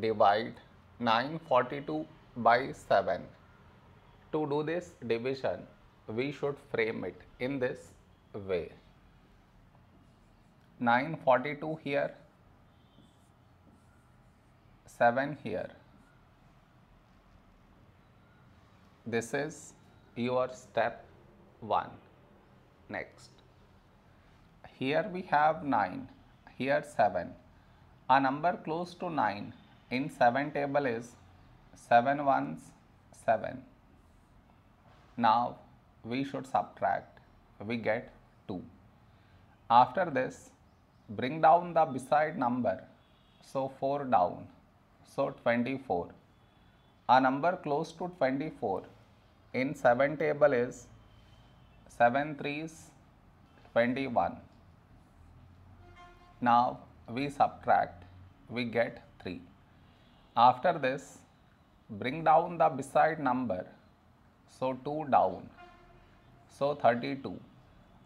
divide 942 by 7. To do this division, we should frame it in this way. 942 here, 7 here. This is your step 1. Next. Here we have 9, here 7. A number close to 9 in 7 table is 7 ones 7. Now we should subtract, we get 2. After this, bring down the beside number, so 4 down, so 24. A number close to 24 in 7 table is 7 threes 21. Now we subtract, we get 3. After this, bring down the beside number, so 2 down, so 32.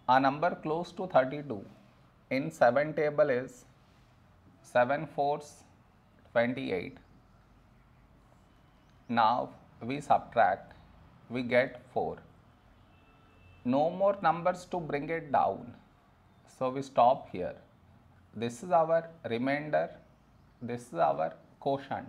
A number close to 32 in 7 table is 7 fours 28. Now we subtract, we get 4. No more numbers to bring it down, so we stop here. This is our remainder, this is our quotient.